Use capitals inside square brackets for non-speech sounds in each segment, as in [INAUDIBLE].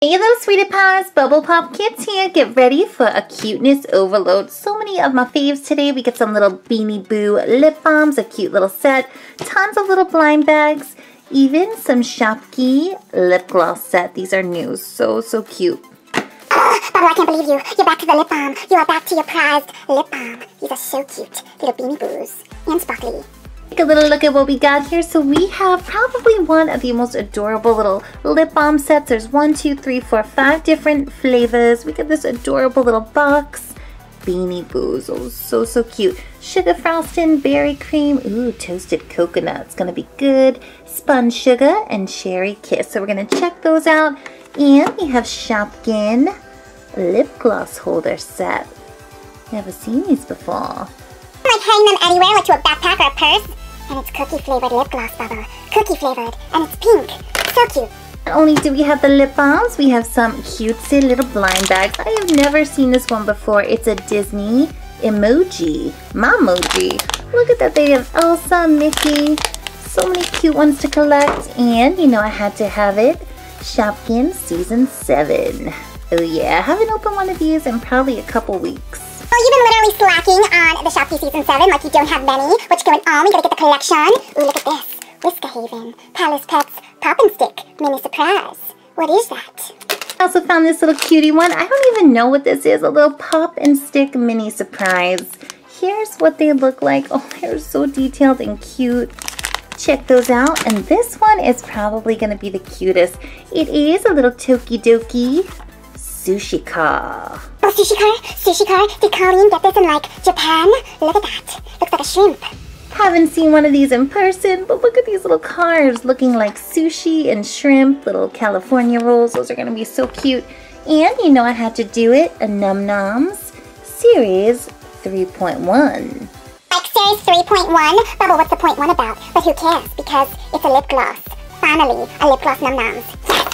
Hey little sweetie pies, Bubble Pop Kids here. Get ready for a cuteness overload. So many of my faves today. We get some little Beanie Boo lip balms, a cute little set, tons of little blind bags, even some Shopkey lip gloss set. These are new. So, so cute. Oh, Bubble, I can't believe you. You're back to the lip balm. You are back to your prized lip balm. These are so cute. Little Beanie Boos and sparkly. Take a little look at what we got here. So we have probably one of the most adorable little lip balm sets. There's one, two, three, four, five different flavors. We get this adorable little box. Beanie. Oh, so, so cute. Sugar frosting, berry cream. Ooh, toasted coconut. It's to be good. Spun sugar and cherry kiss. So we're to check those out. And we have Shopkin lip gloss holder set. Never seen these before. Like hang them anywhere, like to a backpack or a purse. And it's cookie flavored lip gloss, Bubble. Cookie flavored. And it's pink. So cute. Not only do we have the lip balms, we have some cutesy little blind bags. I have never seen this one before. It's a Disney emoji. Momoji. Look at that. They have Elsa, Mickey. So many cute ones to collect. And, you know, I had to have it. Shopkin Season 7. Oh yeah, I haven't opened one of these in probably a couple weeks. You've been literally slacking on the Shopkey Season 7 like you don't have many. What's going on? We gotta get the collection. Ooh, look at this. Whisker Haven, Palace Pets, Pop and Stick, Mini Surprise. What is that? I also found this little cutie one. I don't even know what this is. A little pop and stick mini surprise. Here's what they look like. Oh, they're so detailed and cute. Check those out. And this one is probably to be the cutest. It is a little Tokidoki sushi car. Oh, sushi car? Sushi car? Did Colleen get this in, like, Japan? Look at that. Looks like a shrimp. Haven't seen one of these in person, but look at these little cars looking like sushi and shrimp, little California rolls. Those are going to be so cute. And you know I had to do it, a Num Noms Series 3.1. Like Series 3.1? Bubble, what's the point one about? But who cares? Because it's a lip gloss. Finally, a lip gloss num noms. Yes! [LAUGHS]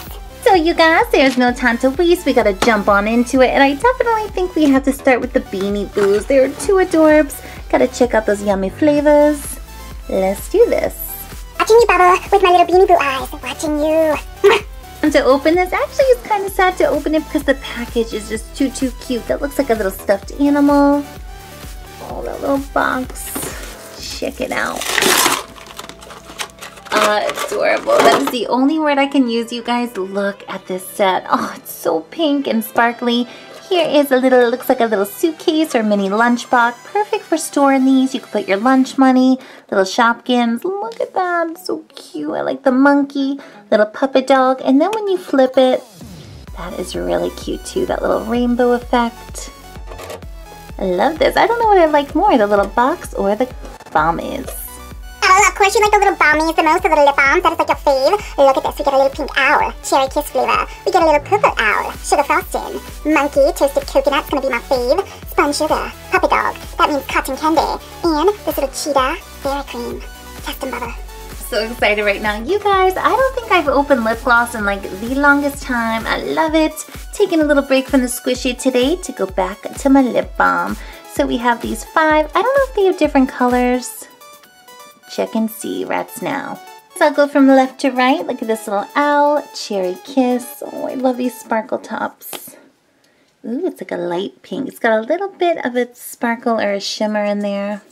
So you guys, there's no time to waste. We gotta jump on into it. And I definitely think we have to start with the Beanie Boos. They're too adorbs. Gotta check out those yummy flavors. Let's do this. Watching you, Bubble, with my little Beanie Boo eyes. Watching you. [LAUGHS] And to open this, actually it's kind of sad to open it because the package is just too, too cute. That looks like a little stuffed animal. Oh, that little box. Check it out. Uh, adorable. That is the only word I can use, you guys. Look at this set. Oh, it's so pink and sparkly. Here is a little, it looks like a little suitcase or mini lunchbox. Perfect for storing these. You can put your lunch money, little Shopkins. Look at that. So cute. I like the monkey, little puppet dog. And then when you flip it, that is really cute too. That little rainbow effect. I love this. I don't know what I like more, the little box or the bomb is. Of course you like the little balmies the most, the little lip balms. That is like your fave. Look at this. We get a little pink owl, cherry kiss flavor. We get a little purple owl, sugar frosting. Monkey, toasted coconut's gonna be my fave. Spun sugar, puppy dog. That means cotton candy. And this little cheetah, berry cream. Custom bubble. so excited right now. You guys, I don't think I've opened lip gloss in like the longest time. I love it. Taking a little break from the squishy today to go back to my lip balm. So we have these five. I don't know if they have different colors. Check and see, rats now. So I'll go from left to right. Look at this little owl, cherry kiss. Oh, I love these sparkle tops. Ooh, it's like a light pink. It's got a little bit of a sparkle or a shimmer in there.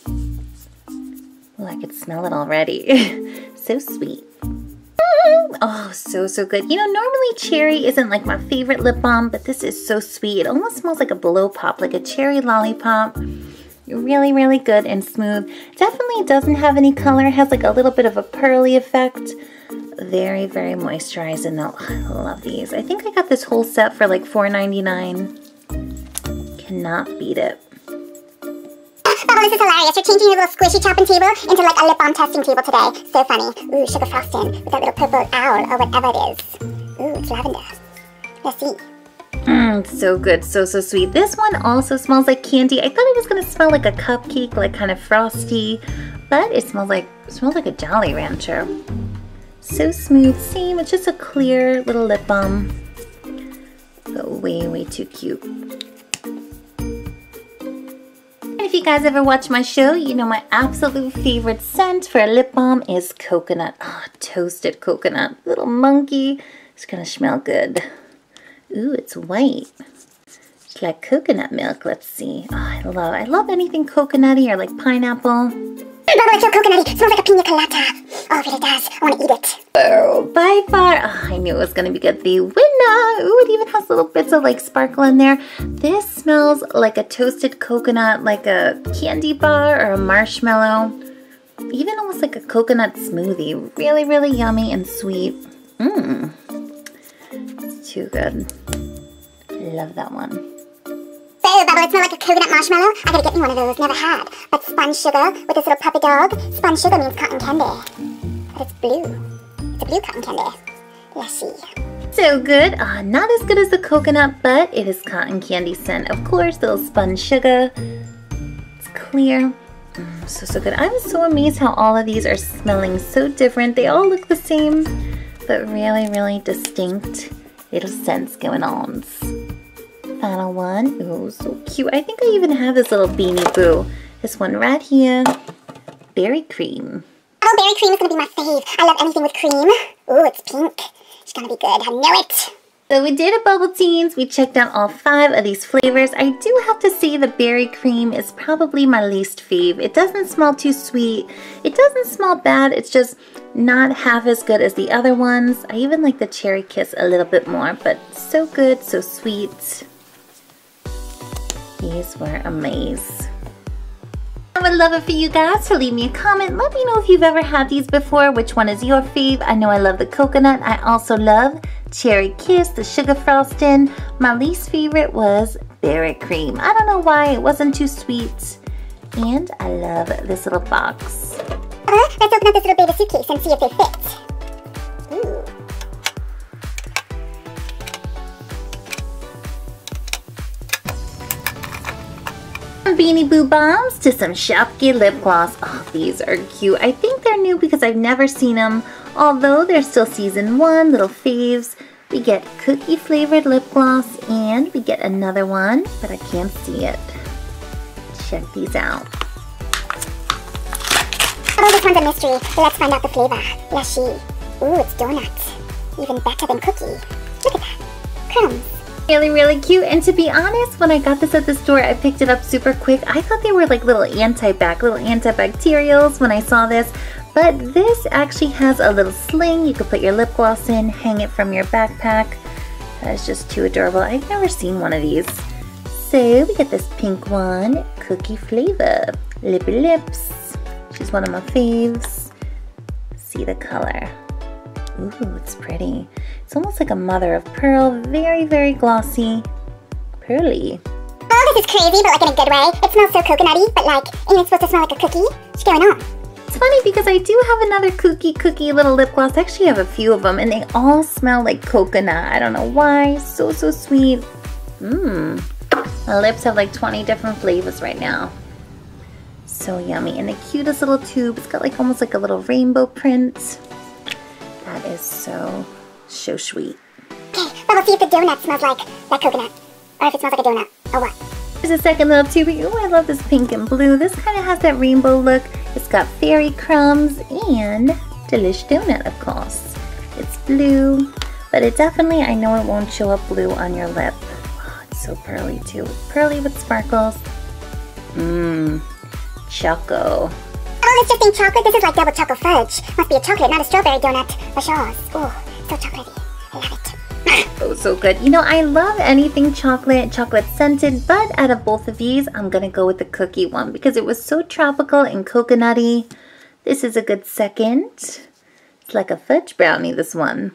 Oh, I could smell it already. [LAUGHS] so sweet. Oh, so, so good. You know, normally cherry isn't like my favorite lip balm, but this is so sweet. It almost smells like a blow pop, like a cherry lollipop. Really, really good and smooth. Definitely doesn't have any color. Has like a little bit of a pearly effect. Very, very moisturizing though. I love these. I think I got this whole set for like $4.99. Cannot beat it. Bubble, this is hilarious. You're changing your little squishy chopping table into like a lip balm testing table today. So funny. Ooh, sugar frosting with that little purple owl or whatever it is. Ooh, it's lavender. Let's see. Mmm, so good, so, so sweet. This one also smells like candy. I thought it was gonna smell like a cupcake, like kind of frosty, but it smells like, smells like a Jolly Rancher. So smooth, same, it's just a clear little lip balm. But way, way too cute. And if you guys ever watch my show, you know my absolute favorite scent for a lip balm is coconut. Ah, toasted coconut. Little monkey. It's gonna smell good. Ooh, it's white. It's like coconut milk. Let's see. Oh, I love I love anything coconutty or like pineapple. Feel coconutty. Smells like a pina colada. Oh, it really does. I want to eat it. Oh, by far. Oh, I knew it was going to be good. The winner. Ooh, it even has little bits of like sparkle in there. This smells like a toasted coconut, like a candy bar or a marshmallow. Even almost like a coconut smoothie. Really, really yummy and sweet. Mmm. It's too good. Love that one. So, Bubble, it smells like a coconut marshmallow. I gotta get me one of those. Never had. But spun sugar with this little puppy dog. Spun sugar means cotton candy. But it's blue. It's a blue cotton candy. Let's see. So good. Uh, not as good as the coconut, but it is cotton candy scent. Of course, little spun sugar. It's clear. Mm, so, so good. I'm so amazed how all of these are smelling so different. They all look the same, but really, really distinct little scents going on. Final one. Oh, so cute. I think I even have this little Beanie Boo. This one right here. Berry cream. Oh, berry cream is gonna be my fave. I love anything with cream. Ooh, it's pink. It's gonna be good. I know it. So we did a Bubble Teens. We checked out all five of these flavors. I do have to say the berry cream is probably my least fave. It doesn't smell too sweet. It doesn't smell bad. It's just not half as good as the other ones. I even like the cherry kiss a little bit more, but so good, so sweet. These were amazing. I would love it for you guys to leave me a comment. Let me know if you've ever had these before. Which one is your fave? I know I love the coconut. I also love cherry kiss, the sugar frosting. My least favorite was berry cream. I don't know why. It wasn't too sweet. And I love this little box. Uh, let's open up this little baby suitcase and see if they fit. Ooh. Beanie Boo Bombs to some Shopki lip gloss. Oh, these are cute. I think they're new because I've never seen them. Although they're still season one, little faves. We get cookie flavored lip gloss and we get another one, but I can't see it. Check these out. Oh, this one's a mystery. Let's find out the flavor. See. Ooh, it's donuts. Even better than cookie. Look at that. Crumbs. Really, really cute. And to be honest, when I got this at the store, I picked it up super quick. I thought they were like little anti-bac, little antibacterials when I saw this. But this actually has a little sling. You could put your lip gloss in, hang it from your backpack. That is just too adorable. I've never seen one of these. So we get this pink one, cookie flavor, lippy lips. She's one of my faves. See the color. Ooh, it's pretty. It's almost like a mother of pearl. Very, very glossy. Pearly. Oh, this is crazy, but like in a good way. It smells so coconutty, but like, ain't it supposed to smell like a cookie? What's going on? It's funny because I do have another cookie cookie little lip gloss. I actually have a few of them and they all smell like coconut. I don't know why. So, so sweet. Mmm. My lips have like 20 different flavors right now. So yummy. And the cutest little tube. It's got like almost like a little rainbow print. That is so, so sweet. Okay, Bubble, see if the donut smells like that coconut. Or if it smells like a donut. Or what? There's a second little tube. Ooh, I love this pink and blue. This kind of has that rainbow look. It's got fairy crumbs and delish donut, of course. It's blue, but it definitely, I know it won't show up blue on your lip. Oh, it's so pearly too. Pearly with sparkles. Mmm, choco. Oh, this just ain't chocolate. This is like double chocolate fudge. Must be a chocolate, not a strawberry donut. Sure. Ooh, so chocolatey. I love it. Oh, so good. You know, I love anything chocolate, chocolate scented, but out of both of these, I'm gonna go with the cookie one because it was so tropical and coconutty. This is a good second. It's like a fudge brownie, this one.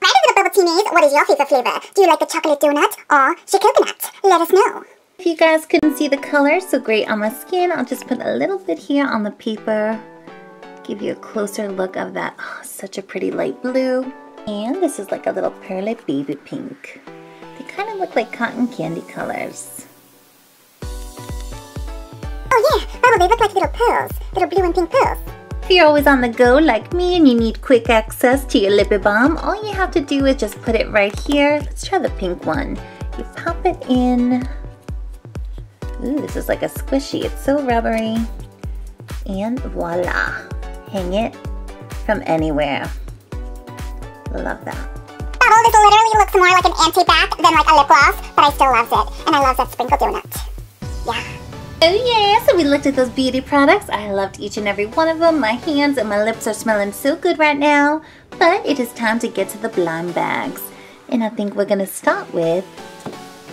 Right over the bubble teenies, what is your favorite flavor? Do you like the chocolate donut or the coconut? Let us know. If you guys couldn't see the color so great on my skin, I'll just put a little bit here on the paper. Give you a closer look of that. Oh, such a pretty light blue. And this is like a little pearly baby pink. They kind of look like cotton candy colors. Oh yeah, Bubble, they look like little pearls. Little blue and pink pearls. If you're always on the go like me and you need quick access to your lip balm, all you have to do is just put it right here. Let's try the pink one. You pop it in. Ooh, this is like a squishy. It's so rubbery. And voila. Hang it from anywhere. Love that. Bubble, this literally looks more like an anti-back than like a lip gloss, but I still love it. And I love that sprinkle donut. Yeah. Oh yeah, so we looked at those beauty products. I loved each and every one of them. My hands and my lips are smelling so good right now. But it is time to get to the blind bags. And I think we're gonna start with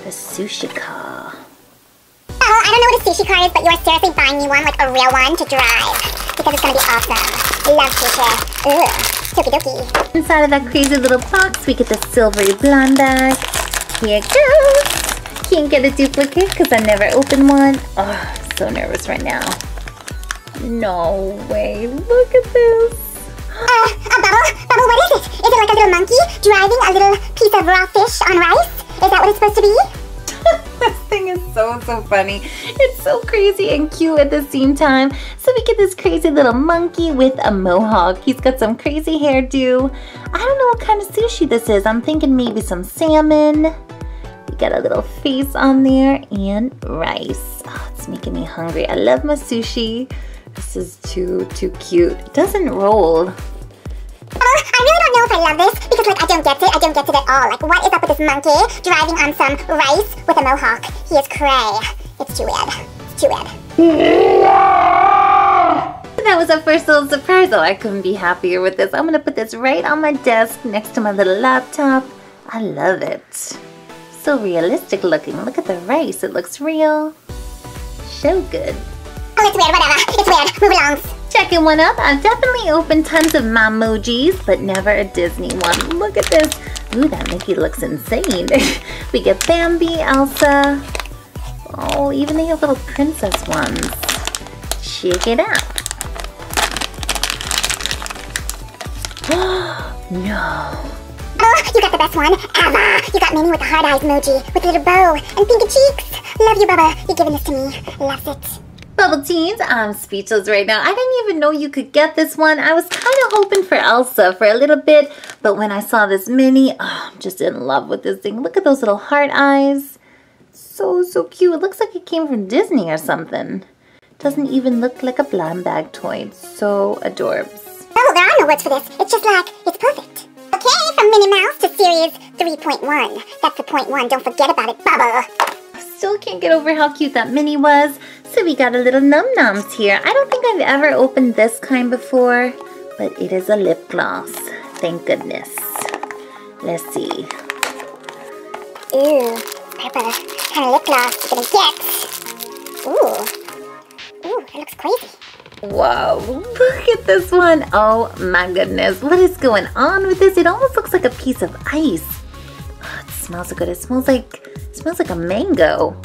the sushi car. Oh, I don't know what a sushi car is, but you are seriously buying me one, like a real one, to drive. Because it's gonna be awesome. Love sushi. Ooh. Inside of that crazy little box, we get the silvery blonde bag. Here it goes. Can't get a duplicate because I never opened one. Oh, so nervous right now. No way. Look at this. Uh, a bubble? Bubble, what is it? Is it like a little monkey driving a little piece of raw fish on rice? Is that what it's supposed to be? [LAUGHS] this thing is so, so funny. It's so crazy and cute at the same time. So we get this crazy little monkey with a mohawk. He's got some crazy hairdo. I don't know what kind of sushi this is. I'm thinking maybe some salmon. We got a little face on there and rice. Oh, it's making me hungry. I love my sushi. This is too, too cute. It doesn't roll. [LAUGHS] I don't know if I love this because like I don't get it. I don't get it at all. Like what is up with this monkey driving on some rice with a mohawk? He is cray. It's too weird. It's too weird. That was our first little surprise. Oh, I couldn't be happier with this. I'm gonna put this right on my desk next to my little laptop. I love it. So realistic looking. Look at the rice. It looks real. So good. Oh, it's weird. Whatever. It's weird. Move along. Checking one up. I've definitely opened tons of Mamojis, but never a Disney one. Look at this. Ooh, that Mickey looks insane. [LAUGHS] we get Bambi, Elsa. Oh, even they have little princess ones. Check it out. [GASPS] no. Oh, you got the best one ever. You got Minnie with the hard eyes emoji with little bow and pinky cheeks. Love you, Bubba. You're giving this to me. Loves it. Bubble Teens, I'm speechless right now. I didn't even know you could get this one. I was kind of hoping for Elsa for a little bit, but when I saw this Minnie, oh, I'm just in love with this thing. Look at those little heart eyes. So, so cute. It looks like it came from Disney or something. Doesn't even look like a blind bag toy. It's so adorbs. Oh, there are no words for this. It's just like, it's perfect. Okay, from Minnie Mouse to Series 3.1. That's the point one. Don't forget about it, Bubble. I still can't get over how cute that Minnie was. So we got a little Num Noms here. I don't think I've ever opened this kind before, but it is a lip gloss. Thank goodness. Let's see. Ooh, purple. kind of lip gloss you gonna get? Ooh. Ooh, it looks crazy. Whoa, look at this one. Oh my goodness. What is going on with this? It almost looks like a piece of ice. Oh, it smells so good. It smells like it smells like a mango.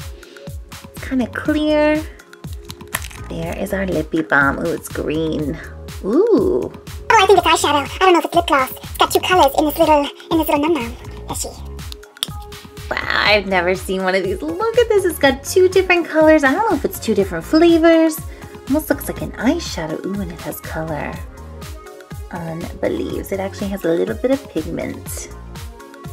It's kind of clear. There is our lippy balm. Ooh, it's green. Ooh. Oh, I think it's eyeshadow. I don't know if it's lip gloss. It's got two colors in this little in this little num num. Let's. Wow, I've never seen one of these. Look at this. It's got two different colors. I don't know if it's two different flavors. Almost looks like an eyeshadow. Ooh, and it has color leaves. It actually has a little bit of pigment.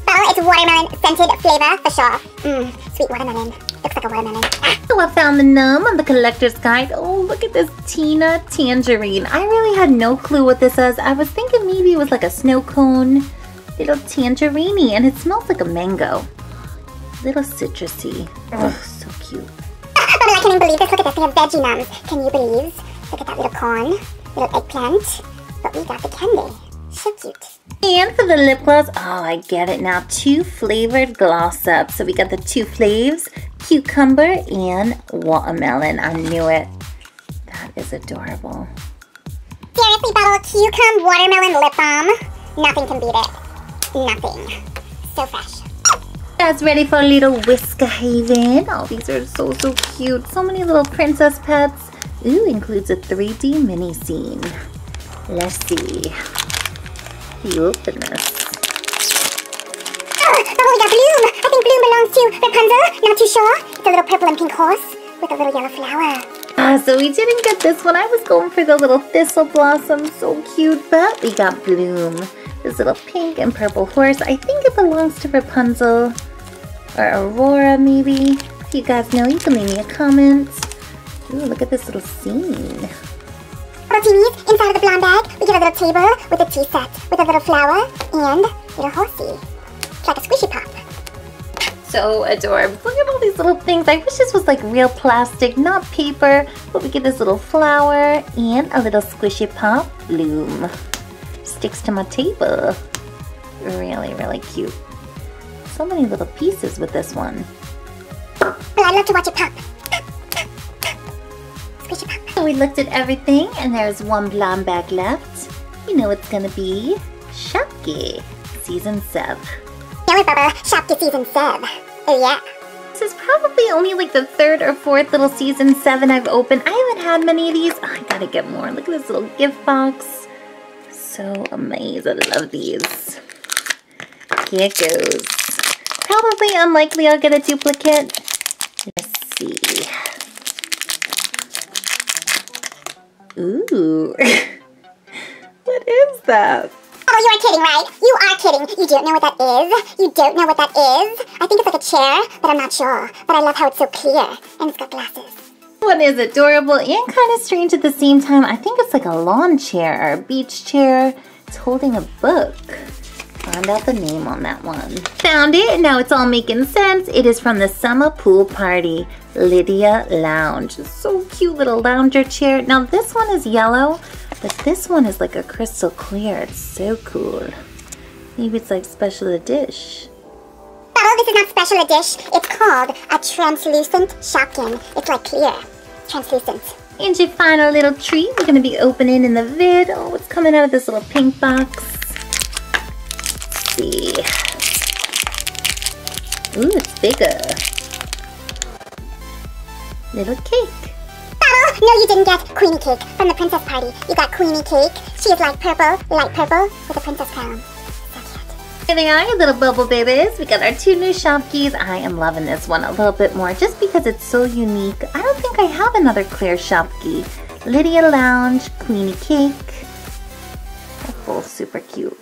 Well, it's watermelon scented flavor for sure. Mmm, sweet watermelon. Looks like a watermelon. So I found the num on the collector's guide. Oh, look at this Tina Tangerine. I really had no clue what this is. I was thinking maybe it was like a snow cone. Little tangerine and it smells like a mango. Little citrusy. Oh, so cute. [LAUGHS] I can't even believe this. Look at this. We have veggie nums. Can you believe? Look at that little corn, little eggplant. But we got the candy. So cute. And for the lip gloss, oh, I get it now. Two flavored gloss ups. So we got the two flavors, cucumber and watermelon. I knew it. That is adorable. Seriously, cucumber watermelon lip balm. Nothing can beat it. Nothing. So fresh. Guys, ready for a little Whisker Haven? Oh, these are so, so cute. So many little princess pets. Ooh, includes a 3D mini scene. Let's see. You open To Rapunzel. Not too sure. It's a little purple and pink horse with a little yellow flower. Ah, so we didn't get this one. I was going for the little thistle blossom. So cute. But we got Bloom. This little pink and purple horse. I think it belongs to Rapunzel or Aurora maybe. If you guys know, you can leave me a comment. Ooh, look at this little scene. Teenies, inside of the blonde bag, we get a little table with a tea set with a little flower and little horsey. It's like a squishy pop. So adorable. Look at all these little things. I wish this was like real plastic, not paper. But we get this little flower and a little squishy pop bloom. Sticks to my table. Really, really cute. So many little pieces with this one. Well, I love to watch it pop. Squish it pop. So we looked at everything and there's one blonde bag left. You know it's gonna be Shopki, Season 7. Yellow Bubba, Shopki Season 7. Oh yeah. This is probably only like the third or fourth little Season 7 I've opened. I haven't had many of these. Oh, I gotta get more. Look at this little gift box. So amazing. I love these. Here it goes. Probably unlikely I'll get a duplicate. Let's see. Ooh. [LAUGHS] what is that? Oh, you are kidding, right? You are kidding. You don't know what that is? You don't know what that is? I think it's like a chair, but I'm not sure. But I love how it's so clear, and it's got glasses. One is adorable and kind of strange at the same time. I think it's like a lawn chair or a beach chair. It's holding a book. Find out the name on that one. Found it, now it's all making sense. It is from the summer pool party, Lydia Lounge. So cute little lounger chair. Now this one is yellow, but this one is like a crystal clear. It's so cool. Maybe it's like special edition. Bubble, this is not special edition. It's called a translucent Shopkin. It's like clear. Translucent. And you find final little treat we're gonna be opening in the vid. Oh, what's coming out of this little pink box? Let's see. Ooh, it's bigger. Little cake. No you didn't get Queenie Cake from the princess party. You got Queenie Cake. She is like purple, light purple, with a princess crown. So cute. Here they are, little bubble babies. We got our two new Shopkis. I am loving this one a little bit more just because it's so unique. I don't think I have another clear Shopki. Lydia Lounge, Queenie Cake. They're both super cute.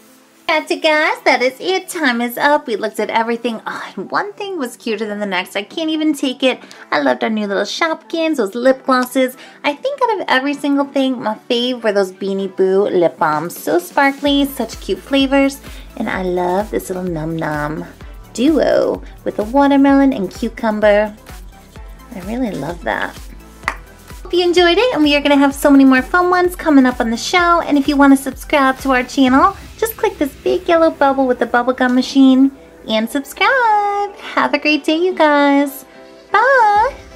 That's it guys, that is it. Time is up. We looked at everything. Oh, and one thing was cuter than the next. I can't even take it. I loved our new little Shopkins, those lip glosses. I think out of every single thing, my fave were those Beanie Boo lip balms. So sparkly, such cute flavors. And I love this little Num Num duo with the watermelon and cucumber. I really love that. Hope you enjoyed it and we are going to have so many more fun ones coming up on the show. And if you want to subscribe to our channel, just click this big yellow bubble with the bubblegum machine and subscribe. Have a great day, you guys. Bye.